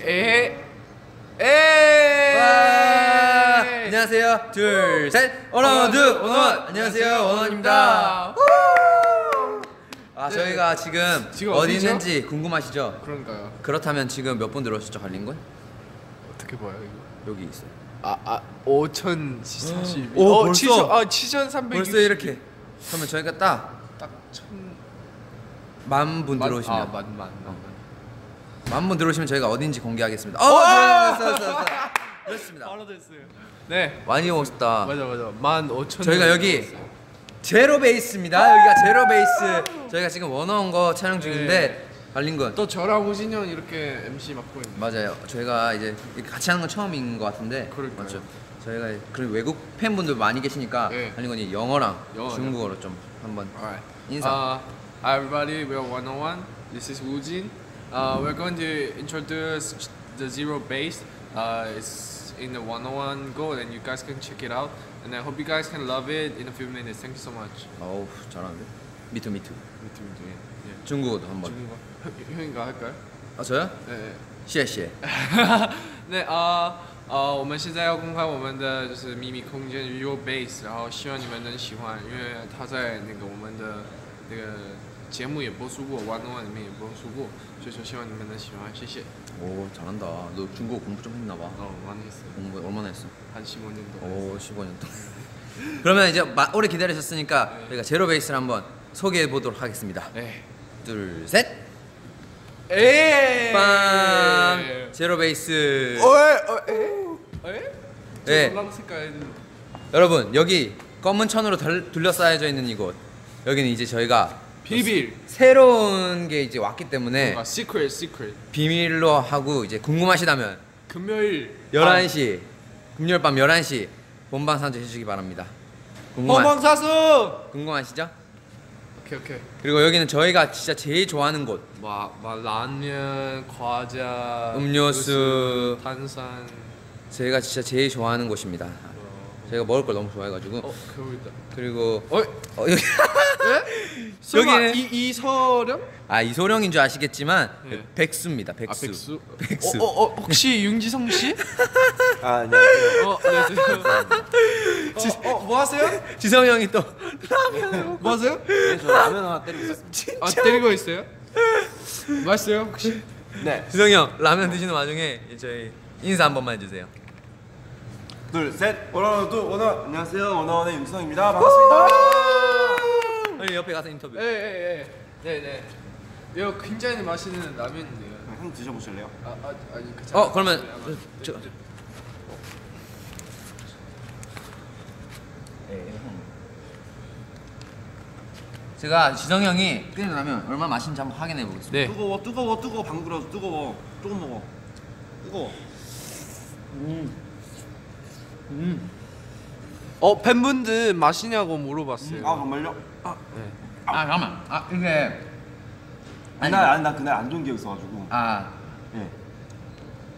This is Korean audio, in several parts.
에. 에. 안녕하세요. 둘, 셋. 원원두 원원. 안녕하세요. 원원입니다. 아 저희가 지금, 지금 어디 어디죠? 있는지 궁금하시죠? 그런가요? 그렇다면 지금 몇 분 들어오셨죠, 갈린군? 어떻게 봐요 이거? 여기 있어요. 아, 아, 5,040. 오, 어, 벌써? 7,000, 아, 7,300. 벌써 이렇게. 그러면 저희가 딱 딱 천. 만 분 만- 들어오시면 아, 만, 만, 만. 만. 만분 들어오시면 저희가 어딘지 공개하겠습니다. 어! 됐어, 됐어, 됐어. 그렇습니다. 바로 됐어요. 네. 많이 오셨다. 맞아, 맞아. 만 5천. 저희가 여기 제로 베이스입니다. 여기가 제로 베이스. 저희가 지금 원어원 거 촬영 중인데 갈린군. 또 저랑 호진이 형 이렇게 MC 맡고 있는. 맞아요. 저희가 이제 이렇게 같이 하는 건 처음인 것 같은데. 그러니까요. 맞죠. 저희가 그리고 외국 팬분들 많이 계시니까 네. 갈린군이 영어랑 영어요. 중국어로 좀 한번 Alright. 인사. Uh, hi everybody, we're 101. This is Woojin. Uh, we're going to introduce the zero bass. Uh, it's in the 101 Go, and you guys can check it out. And I hope you guys can love it in a few minutes. Thank you so much. 어우 잘하는데. 미투 미투. 예. 중국어도 한번. 중국어. 형인가 할까요? 아 저요? 네. 시에시에. 那呃呃，我们现在要公开我们的就是秘密空间 Euro Base，然后希望你们能喜欢，因为它在那个我们的那个 节目也播出过，One on One 里面也播出过，所以说希望你们能喜欢，谢谢。 오 잘한다. 너 중국어 공부 좀 했나 봐. 哦，많이 했어요. 공부 얼마나 했어? 한 15년 동안. 오 15년 동안. 그러면 이제 마, 오래 기다리셨으니까 저희가 제로 베이스를 한번 소개해 보도록 하겠습니다. 네. 둘 셋. 에. 빵. 제로 베이스. 에? 에? 네. 노란 색깔. 여러분 여기 검은 천으로 덜- 둘러싸여져 있는 이곳. 여기는 이제 저희가 비밀. 새로운 게 이제 왔기 때문에 뭔가 secret secret. 비밀로 하고 이제 궁금하시다면 금요일 11시 금요일 밤 11시 본방 사수 해주시기 바랍니다. 궁금하, 본방사수. 궁금하시죠? 오케이 오케이. 그리고 여기는 저희가 진짜 제일 좋아하는 곳 막, 막 라면, 과자, 음료수. 탄산. 저희가 진짜 제일 좋아하는 곳입니다. 저희가 먹을 걸 너무 좋아해가지고 어, 겨울이다. 그리고 어, 어, 여기 여기는- 이 이서령? 아 이소룡인 줄 아시겠지만 네. 백수입니다. 아, 백수. 백수. 백수. 어, 어, 어, 혹시 윤지성 씨? 아, 안녕하세요. 어, 네. 어, 어, 뭐 하세요? 지성이 형이 또뭐 하세요? 네, 저 라면 하나 때리고 있었습니다. 아, 때리고 있어요? 맛있어요, 혹시? 네. 지성이 형 라면 드시는 와중에 저희 인사 한 번만 해주세요. 둘, 셋. 원어원 두 원어. 안녕하세요. 원어원의 윤성입니다. 반갑습니다. 아니 옆에 가서 인터뷰. 예, 예, 예. 네, 네. 이거 굉장히 맛있는 라면인데요. 한번 드셔보실래요? 아, 아 아니 괜찮아요. 어 그러면 네, 저, 네. 제가 지성이 형이 끓인 라면 얼마나 맛있는지 한번 확인해 보겠습니다. 네. 뜨거워, 뜨거워, 뜨거워. 방구라서 뜨거워. 조금 먹어. 뜨거워. 어 팬분들 맛있냐고 물어봤어요. 아, 정말요? 아, 아 잠깐만. 아 이게 그날 아니 나 그날 안 좋은 기억 있어가지고. 아, 예.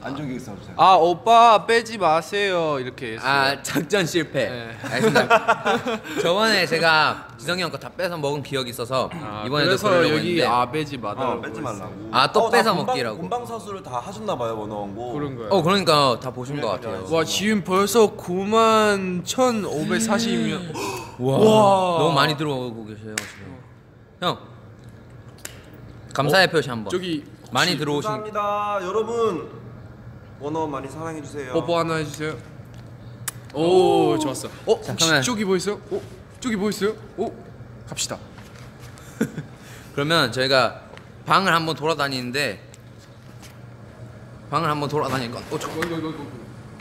안 좋은 기억. 제가. 아 오빠 빼지 마세요 이렇게 했어요. 아 작전 실패. 네. 알겠습니다. 저번에 제가 지성이 형 거다 뺏어 먹은 기억이 있어서 아, 이번에도 그래서 여기 했는데 아 빼지 마달라고 어, 말라고. 아, 또 어, 다 뺏어 본방- 먹기라고. 본방사수를 다 하셨나 봐요, 원어원 고. 그런 거예요. 어 그러니까 다 보신 것 같아요. 와 지금 벌써 9만 1,540명. 와, 와. 너무 많이 들어오고 계세요 지금. 형 감사의 표시 한번. 저기 많이 들어오신. 감사합니다. 여러분. 원어원 많이 사랑해 주세요. 뽀뽀 하나 해주세요. 오 좋았어. 어 혹시 잠깐만. 저기 뭐 있어요? 어 저기 뭐 있어요? 오 갑시다. 그러면 저희가 방을 한번 돌아다니는데 방을 한번 돌아다니니까 어, 저, 이거 이거 이거.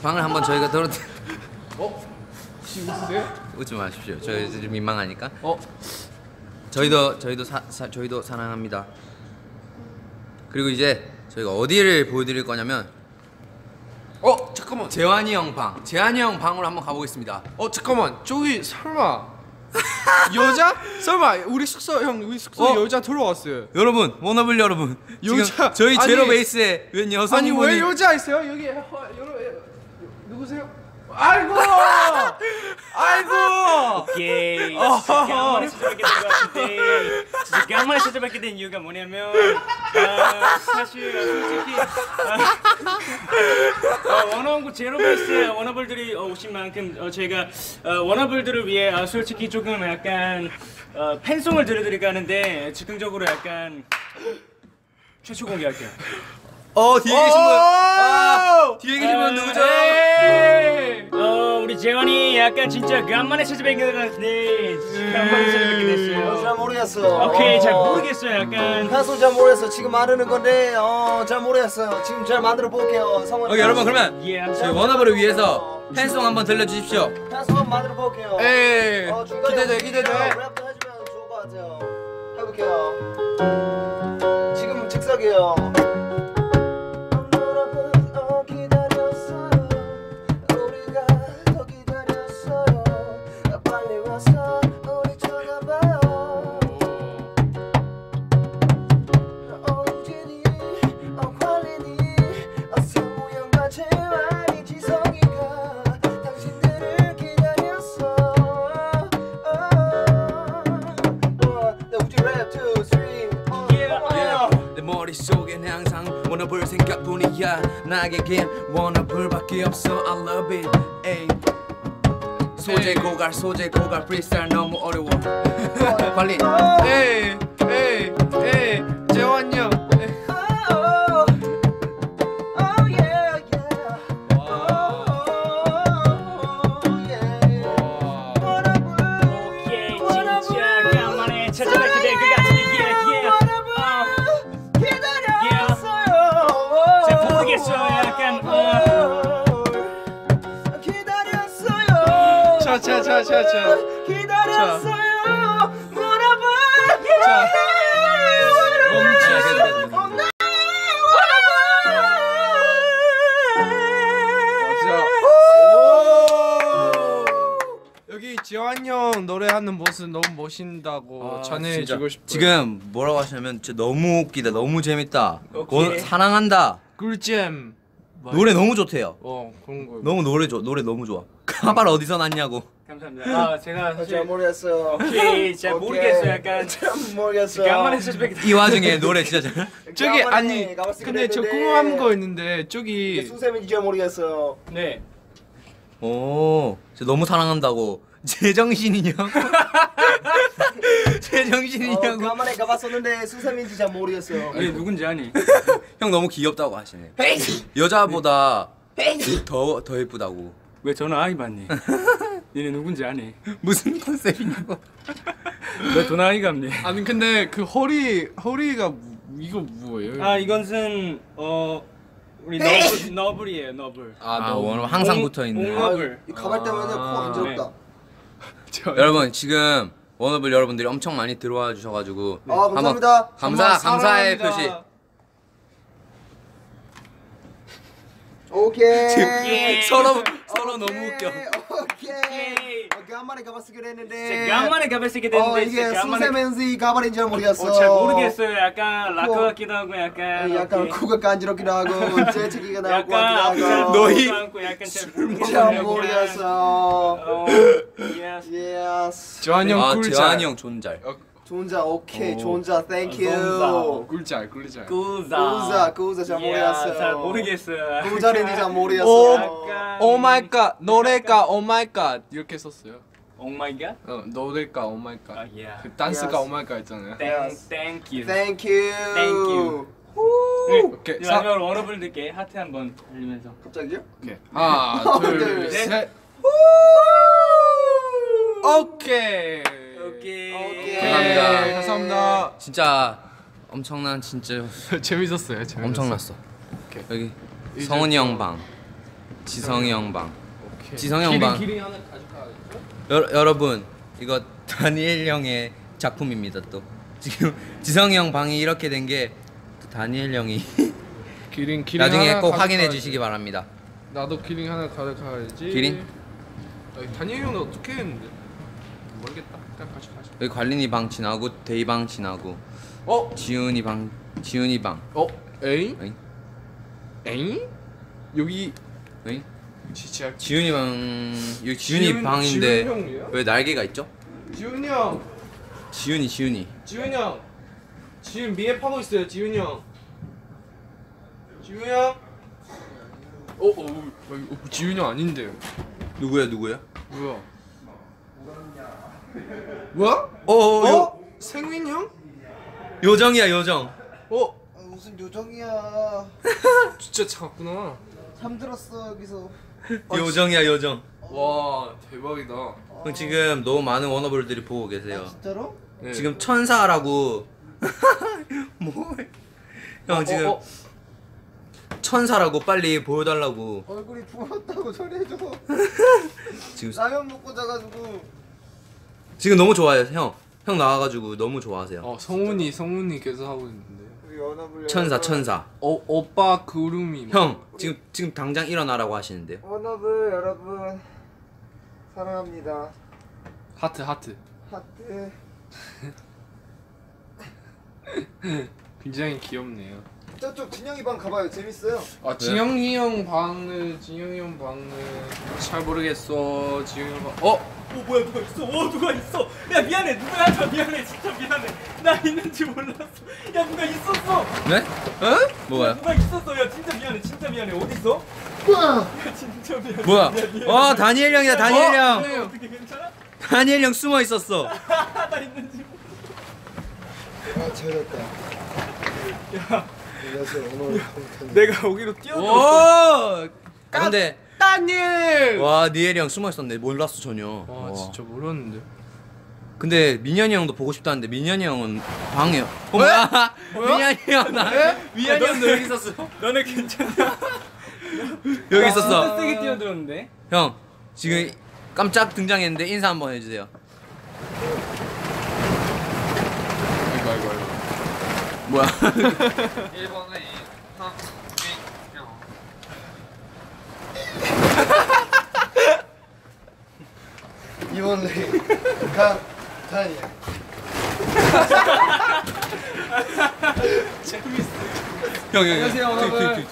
방을 한번 저희가 돌아 어 혹시 웃으세요? 웃지 마십시오. 저희 좀 민망하니까. 어 저희도 저희도 사, 사 저희도 사랑합니다. 그리고 이제 저희가 어디를 보여드릴 거냐면 어 잠깐만. 재환이 형 방, 재환이 형 방으로 한번 가보겠습니다. 어 잠깐만 저기 설마 여자? 설마 우리 숙소 형 우리 숙소 어? 여자 들어왔어요. 여러분 워너블 여러분 여자- 저희 아니- 제로 베이스에 웬 아니 여성분이 왜 여자 있어요? 여기 허, 여러 누구세요? 아이고 아이고 오케이. 진짜 간만에 찾아뵙게 된것 같은데 진짜 간만에 찾아뵙게 된 이유가 뭐냐면 아, 사실 솔직히 아, 어, 원어원고 제로베이스에 워너블들이 어, 오신 만큼 어, 저희가 어, 워너블들을 위해 아, 솔직히 조금 약간 어, 팬송을 들려드릴까 하는데 즉흥적으로 약간 최초 공개할게요. 어 뒤에 계신 분. 재환이 약간 진짜 간만에 찾아뵙게 진짜 간만에 찾아뵙게 됐어요. 잘 모르겠어. 오케이 잘 어. 모르겠어요 약간 가수 잘 모르겠어. 지금 만드는 건데 어잘 모르겠어요. 지금 잘 만들어 볼게요. 성원. 오케이 여러분 그러면 예 저희 워너블을 위해서 팬송 한번 들려주십시오. 가수 한번 만들어 볼게요. 에이 어, 중간에 기대돼 기대돼 랩도 해주면 좋을 것 같아요. 해볼게요. 지금 즉석이에요. 나에겐 워너블밖에 없어 I love it 에이 소재 고갈 소재 고갈 프리스타일 너무 어려워. 관리. 에이 에이 기다렸어요. 차차차차차 기다렸어요. 뭐라고? 자 여기 지환 형 노래하는 모습 너무 멋있다고 전해주고 싶어요. 지금 뭐라고 하시냐면 진짜 너무 웃기다. 너무 재밌다. 원- 사랑한다. 꿀잼. 노래 너무 좋대요. 어 그런 거 너무 노래 좋 노래 너무 좋아. 가발 어디서 났냐고 감사합니다 아 제가 잘 사실 모르겠어요. 오케이 잘 오케이. 모르겠어요 약간 잘 모르겠어요. 간만에 이 와중에 노래 진짜 잘 저기 아니 근데 저 궁금한 거 있는데 저기 수세민지 잘 모르겠어요. 네 오, 진짜 너무 사랑한다고. 제정신이냐? 어, 제정신이냐고. 가만히 가봤었는데 수세민지 잘 모르겠어요. 얘 누군지 아니? 형 너무 귀엽다고 하시네. 여자보다 더, 더 예쁘다고. 왜 전화 아이 받니? 얘네 누군지 아니? 무슨 컨셉이냐고. 왜 아이 갑니? 아니 근데 그 허리 허리가 무- 이거 뭐예요? 아 이것은 어 우리 너블 너블이에요 너블. 아, 오늘 항상 붙어 있네. 옹- 더블. 이 가발 때문에 코 안지럽다. 저- 여러분, 지금 워너블 여러분들이 엄청 많이 들어와 주셔가지고. 아, 감사합니다. 감사, 감사의. 표시. 오케이. 예. 서로, 서로 너무 웃겨. 오케이. 어, 간만에 가봤으긴 했는데. 진짜 간만에 쓰게 어 됐는데 이게 진짜 간만에 수세민지 가발인지 잘 모르겠어. 어, 잘 모르겠어요. 약간 락커 코. 같기도 하고 약간 약간 오케이. 코가 간지럽기도 하고 재채기가 나올 것 약간 같기도 잘 하고. 너희- 약간 잘 약간. 모르겠어. 어, 예스. 예스. 재환 형 아, 꿀잘 재환이 형 존잘. 존자 오케이 오. 존자 땡큐. 존자. 꿀잘 꿀잘 꾸자. 꾸자 꾸자 잘 예, 모르겠어요. 잘 모르겠어요. 꾸자인지 잘 오. 모르겠어요. 오 마이 갓 노래가 오 마이 갓 이렇게 썼어요 오 마이 갓. 어 노래가 오 마이 아갓 예. 그 댄스가. 오 마이 갓 있잖아요 땡 땡큐. 땡큐. Thank you. 오케이. 사- 마지막으로 워너블들께 하트 한번 올리면서. 갑자기요? 오케이 하나 둘, 둘셋 오케이 오케이. 오케이. 감사합니다. 네, 감사합니다 진짜 엄청난 진짜 재밌었어요 재밌었어 엄청났어. 오케이. 여기 성은이 또- 형 방, 지성이 형 방. 지성이 형 기린, 방. 기린 하나 가져가야죠 여, 여러분 이거 다니엘 형의 작품입니다 또 지금 지성이 형 방이 이렇게 된 게 다니엘 형이 기린 기린 나중에 꼭. 확인해 주시기 바랍니다. 나도 기린 하나 가져가야지 기린? 아니, 다니엘 형은 어떻게 했는데 모르겠다 일단 가져가자 여기 관린이 방 지나고 대휘 방 지나고 어? 지훈이 방 지훈이 방 어? 에잉? 에잉? 에잉? 여기 에잉? 진짜 지훈이 방 여기 지훈이 지훈- 방인데 지훈 형이에요? 왜 날개가 있죠? 지훈이 형 지훈이 지훈이 지훈이 형 지금 미에 파고 있어요 지훈이 형 지훈이 형 어, 어, 어, 어, 지훈이 형 아닌데요 누구야 누구야? 뭐야 뭐야? 어, 어, 요, 생민 형? 요정이야 요정. 어? 아, 무슨 요정이야. 진짜 작구나 잠들었어 여기서. 요정이야 요정. 와 대박이다 그럼 지금 너무 많은 워너블들이 보고 계세요. 아, 진짜로? 네. 지금 천사라고 뭐해? 형 지금 어, 어. 천사라고 빨리 보여달라고 얼굴이 부었다고 전해줘. 지금 라면 먹고 자가지고. 지금 너무 좋아해요 형. 형 나와가지고 너무 좋아하세요. 어 성훈이 성훈이 계속 하고 있는데. 천사 천사. 어 오빠 구름이 형 지금 지금 당장 일어나라고 하시는데요. 워너블 여러분 사랑합니다. 하트 하트 하트. 굉장히 귀엽네요 저쪽 진영이 방 가봐요. 재밌어요. 아 진영이 형 방은 진영이 형 방은 잘 모르겠어 진영이 형 방. 어? 어 뭐야 누가 있어? 어 누가 있어? 야 미안해 누구야 저 미안해 진짜 미안해 나 있는지 몰랐어 야 누가 있었어 네? 어? 뭐가요? 누가 있었어 야 진짜 미안해 진짜 미안해 어디 있어? 야 진짜 미안해 뭐야? 야, 미안해. 와 다니엘 형이다 다니엘 형. 네. 어떻게 괜찮아? 다니엘 형 숨어 있었어. 나 있는지 아 잘했다. 야. 안녕하세요. 오늘 컴퓨터님. 내가 여기로 뛰어들어 오. 근데 따님 와 니엘이 형 숨어 있었네. 몰랐어 전혀. 와 와. 진짜 몰랐는데 근데 민현이 형도 보고 싶다는데 민현이 형은 방해요. 어, 뭐야? 민현이 형 나. 민현이 형도 여기 있었어. 너네 괜찮아? 여기 있었어. 세게 뛰어들었는데 형 지금 깜짝 등장했는데 인사 한번 해주세요. 아이고 아이고 아이고 뭐야? 1번은 황민형 이번 레이 강 단이야. 형 형. 안녕하세요, 여러분.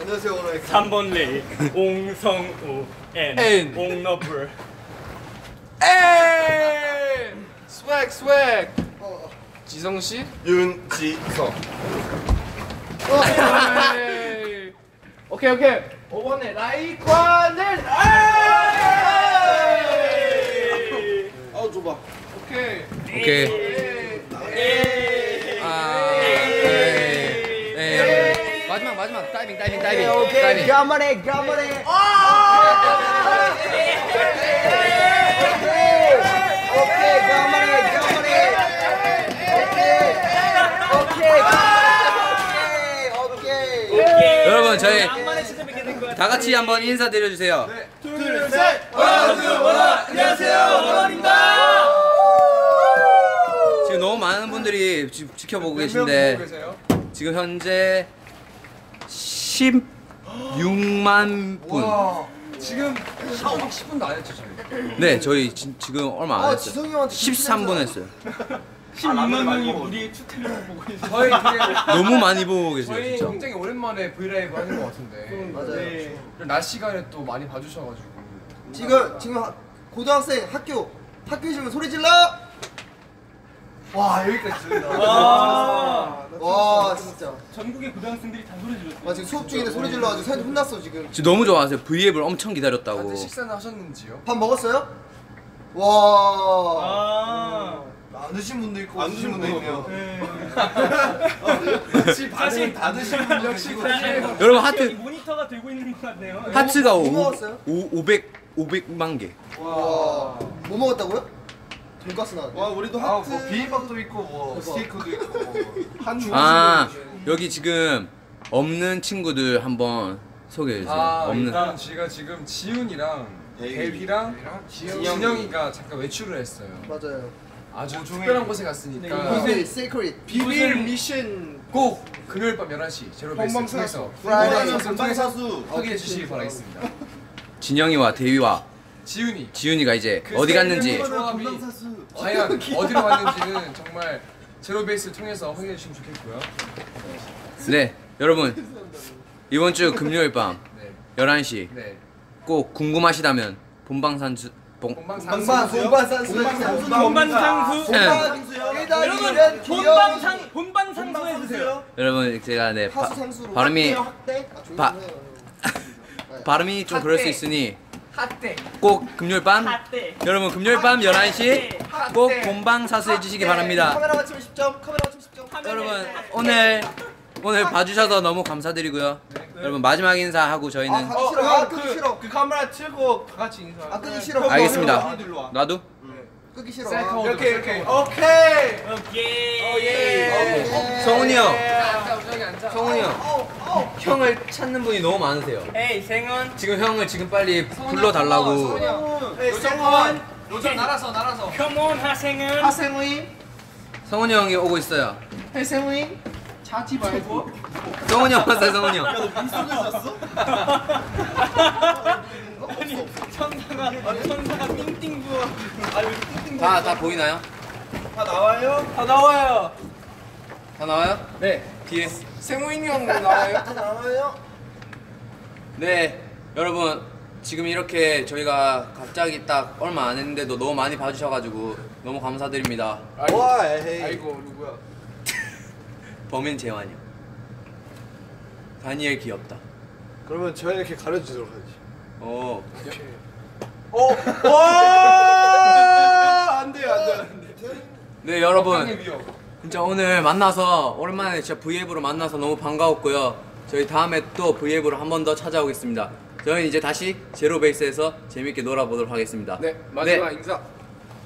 안녕하세요 오늘 강. 3번 레이 옹성우 N N. 옹너블 에이 스웩 스웩 어, 지성 씨? 윤지성. 오케이 오케이 5번에 라이관을 아 좁아. 오케이 오케이. 아. 에이. 에이. 마지막 마지막 다이빙 다이빙 다이빙. 오케이. 가만해 가만해. 오케이 가만해 가만해. 오케이 오케이 오케이 오케이. 여러분 저희 악만에 진짜 뵙게 된거 같아 다 같이 한번 인사드려 주세요. 지금 너무 많은 분들이 지금 지켜보고 계신데 지금 현재 16만 분. 지금 샤워 10분도 안 했죠 저희 네, 저희 지, 지금 얼마 안 아 했어요. 지성이 형한테 13분 했어요. 16만 명이 우리의 추태를 보고 있어 저희 되게 너무 많이 보고 계세요, 저희 진짜. 굉장히 오랜만에 브이라이브 하는 것 같은데 맞아요. 그리고 낮 시간에 또 많이 봐주셔가지고 지금 지금 하- 고등학생 학교 학교 지금 소리 질러. 와 여기까지 들린다. 아와 진짜. 전국의 고등학생들이 다 소리 질렀어 나 지금 수업 중인데 소리 질러가지고 사장님 혼났어 지금. 지금 너무 좋아하세요. V앱을 엄청 기다렸다고. 다들 식사는 하셨는지요? 밥 먹었어요? 와. 아 안 드신 분도 있고 안 드신 분도 있네요. 사실 다 드신 분 역시 여러분 하트 모니터가 되고 있는 것 같네요 하트가 뭐 오, 먹었어요? 오, 500 500만 개. 와. 뭐 먹었다고요? 돈가스 나왔네. 와 우리도 아, 하트. 뭐 비빔밥도 있고 뭐 스테이크도 있고 한 아, 여기 지금 없는 친구들 한번 소개해 주세요. 아 없는. 일단 제가 지금 지훈이랑 대휘. 대휘랑 진영이. 진영이가 잠깐 외출을 했어요 맞아요. 아주 특별한 곳에 갔으니까 이게 Secret. 비밀 미션 꼭 금요일 밤 11시 제로 베이스 통해서 Friday. 방송을 통해서 사수. 확인해 주시기 바라겠습니다 진영이와 대휘와 지훈이. 지훈이가 이제 그 어디 세 갔는지. 조합이 과연 어디로 갔는지는 정말 제로베이스를 통해서 확인해 주시면 좋겠고요. 네 여러분. 이번 주 금요일 밤 네, 11시 네. 꼭 궁금하시다면 본방산수 본 본방 본방산수. 본방상수. 네. 여러분 본방상 본방상수 해주세요. 여러분 제가 네 바, 발음이? 바- 아, 조용히 발음이 좀 그럴 수 있으니 핫대. 꼭 금요일 밤 핫대. 여러분 금요일 밤 11시 꼭 본방 사수 해 주시기 바랍니다. 카메라 맞추면 10점 카메라 맞추면 10점 여러분 오늘 오늘 봐주셔서 너무 감사드리고요. 여러분 마지막 인사하고 저희는 아 싫어 아 싫어 그 카메라 틀고 다 같이 인사. 아 끄기 싫어 알겠습니다. 와. 나도 끄기 싫어 이렇게 이렇게. 오케이. 오케이. 성훈이 형 성훈이 형 형을 찾는 분이 너무 많으세요. 에이 생원. 지금 형을 지금 빨리 불러달라고 에이 성원. 요즘 날아서 날아서. 컴온 하생은. 하생우인 성훈이 형이 오고 있어요. 해생우인 자지 말고. 성훈이 형 왔어요 성훈이 형. 아니 천사가 천사가 띵띵 부어. 다 다 보이나요? 다 나와요? 다 나와요. 다 나와요? 네. 뒤에. 세무인 형 나와요. 다 나와요 네 여러분 지금 이렇게 저희가 갑자기 딱 얼마 안 했는데도 너무 많이 봐주셔가지고 너무 감사드립니다. 와 에헤이 아이고 누구야? 범인 재환이요. 다니엘 귀엽다. 그러면 저희렇게 가려주도록 하지 어 어. 와! 안 돼요, 안 돼요. 안 돼요. 네 여러분. 진짜 오늘 만나서 오랜만에 진짜 V앱으로 만나서 너무 반가웠고요. 저희 다음에 또 V앱으로 한 번 더 찾아오겠습니다. 저희는 이제 다시 제로베이스에서 재밌게 놀아보도록 하겠습니다. 네 마지막 인사.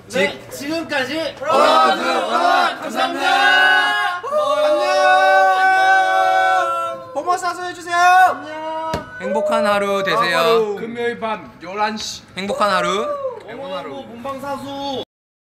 지, 지금까지 보모 사수 해주세요. 행복한 하루 되세요. 금요일 밤 11시. 행복한 하루. 영원 하루. 본방사수.